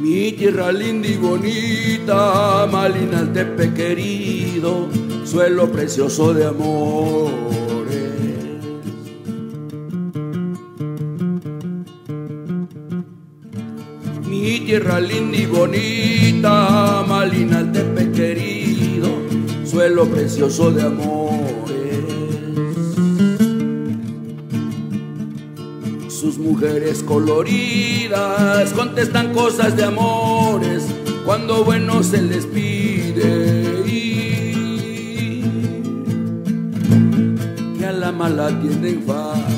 Mi tierra linda y bonita, Malinaltepe querido, suelo precioso de amores. Mi tierra linda y bonita, Malinaltepe querido, suelo precioso de amores. Sus mujeres coloridas contestan cosas de amores cuando bueno se les pide. Que a la mala tienen fama.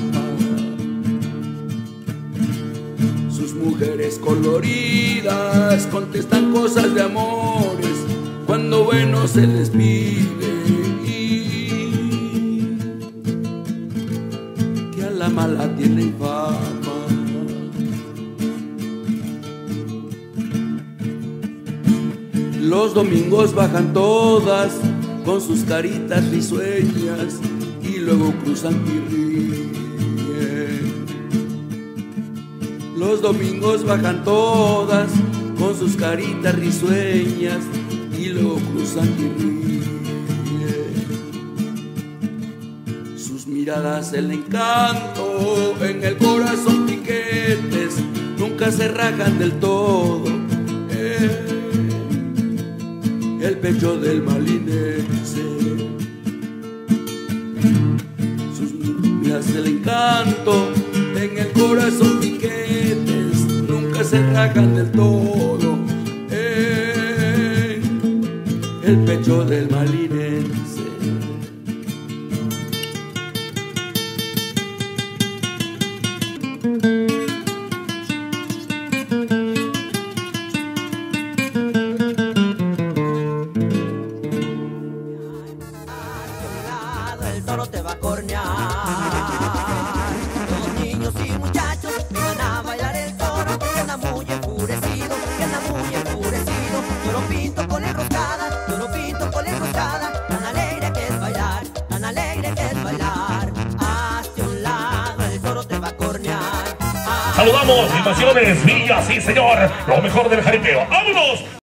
Sus mujeres coloridas contestan cosas de amores cuando bueno se les pide. Que a la mala tienen Los domingos bajan todas con sus caritas risueñas y luego cruzan y ríen. Los domingos bajan todas con sus caritas risueñas y luego cruzan y ríen. Sus miradas el encanto en el corazón piquetes nunca se rajan del todo. Eh el pecho del malinense. Sus miradas el encanto en el corazón piquetes nunca se rajan del todo. Eh, el pecho del malinense. El toro te va a cornear. Los niños y muchachos vengan a bailar el toro, que anda muy enfurecido, que anda muy enfurecido. Yo lo pinto con enroscada, yo lo pinto con enroscada, tan alegre que es bailar, tan alegre que es bailar. Hacia un lado el toro te va a cornear. Saludamos, Invasiones Villa, sí señor, lo mejor del jaripeo. ¡Vámonos!